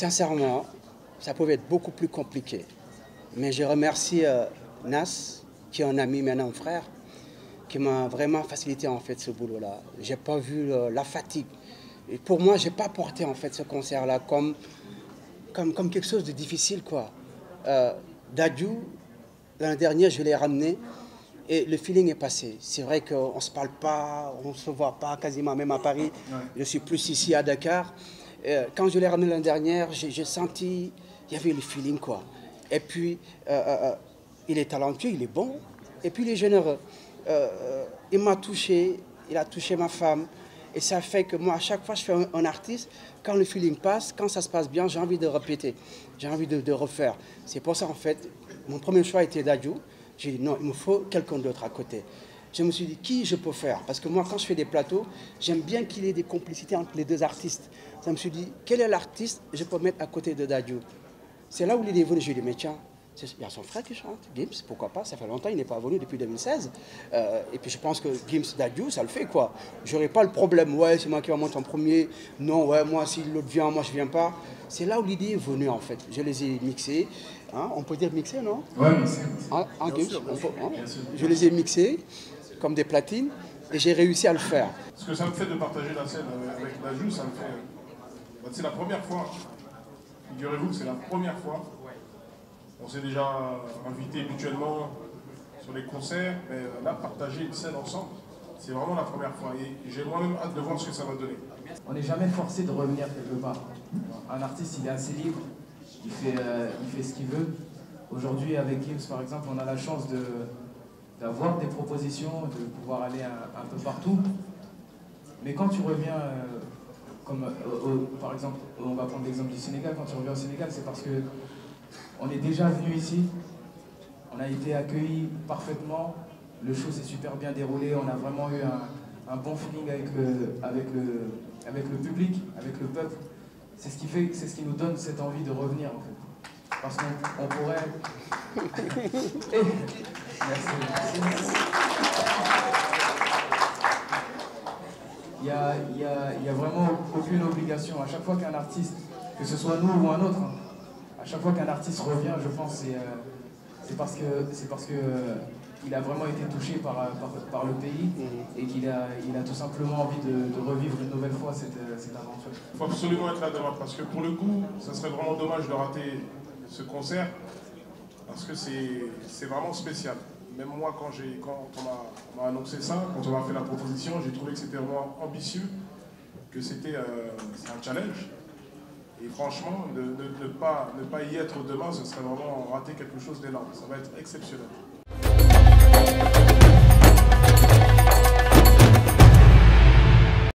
Sincèrement, ça pouvait être beaucoup plus compliqué. Mais je remercie euh, Nas, qui est un ami, maintenant un frère, qui m'a vraiment facilité en fait ce boulot-là. J'ai pas vu euh, la fatigue. Et pour moi, j'ai pas porté en fait ce concert-là comme, comme, comme quelque chose de difficile quoi. Euh, Dadju, l'année dernière, je l'ai ramené et le feeling est passé. C'est vrai qu'on ne se parle pas, on ne se voit pas quasiment, même à Paris. Je suis plus ici à Dakar. Euh, quand je l'ai ramené l'année dernière, j'ai senti, il y avait le feeling quoi. Et puis, euh, euh, il est talentueux, il est bon, et puis il est généreux. il m'a touché, il a touché ma femme. Et ça fait que moi, à chaque fois, je fais un, artiste, quand le feeling passe, quand ça se passe bien, j'ai envie de répéter, j'ai envie de, refaire. C'est pour ça, en fait, mon premier choix était Dadju. J'ai dit non, il me faut quelqu'un d'autre à côté. Je me suis dit qui je peux faire? Parce que moi, quand je fais des plateaux, j'aime bien qu'il y ait des complicités entre les deux artistes. Je me suis dit, quel est l'artiste que je peux mettre à côté de Dadju? C'est là où il est venu. J'ai dit, mais tiens, il y a son frère qui chante, Gims, pourquoi pas, ça fait longtemps, il n'est pas venu depuis 2016. Euh, et puis je pense que Gims Dadju, ça le fait quoi. J'aurais pas le problème, ouais, c'est moi qui vais monter en premier, non, ouais, moi si l'autre vient, moi je viens pas. C'est là où l'idée est venue en fait. Je les ai mixés, hein, on peut dire mixés, non? Ouais, mixés. En, Gims, hein. Je les ai mixés comme des platines et j'ai réussi à le faire. Ce que ça me fait de partager la scène avec Dadju, ça me fait. Bah, c'est la première fois. Figurez-vous que c'est la première fois on s'est déjà invité mutuellement sur les concerts, mais là, partager une scène ensemble, c'est vraiment la première fois. Et j'ai moi-même hâte de voir ce que ça va donner. On n'est jamais forcé de revenir quelque part. Un artiste, il est assez libre, il fait, euh, il fait ce qu'il veut. Aujourd'hui, avec Gims, par exemple, on a la chance d'avoir des propositions, de pouvoir aller un, peu partout. Mais quand tu reviens, euh, comme par exemple, on va prendre l'exemple du Sénégal, quand tu reviens au Sénégal, c'est parce que on est déjà venu ici, on a été accueillis parfaitement, le show s'est super bien déroulé, on a vraiment eu un, bon feeling avec le, avec, avec le public, avec le peuple. C'est ce qui fait, c'est ce qui nous donne cette envie de revenir en fait. Parce qu'on pourrait. Il n'y a, il a, vraiment aucune obligation. À chaque fois qu'un artiste, que ce soit nous ou un autre, à chaque fois qu'un artiste revient, je pense, c'est euh, parce que c'est parce euh, a vraiment été touché par, par, le pays et qu'il a, il a tout simplement envie de, revivre une nouvelle fois cette, euh, cette aventure. Il faut absolument être là demain parce que pour le coup, ça serait vraiment dommage de rater ce concert parce que c'est vraiment spécial. Même moi, quand, quand on m'a annoncé ça, quand on m'a fait la proposition, j'ai trouvé que c'était vraiment ambitieux, que c'était un challenge. Et franchement, ne, pas, ne pas y être demain, ce serait vraiment rater quelque chose d'énorme. Ça va être exceptionnel.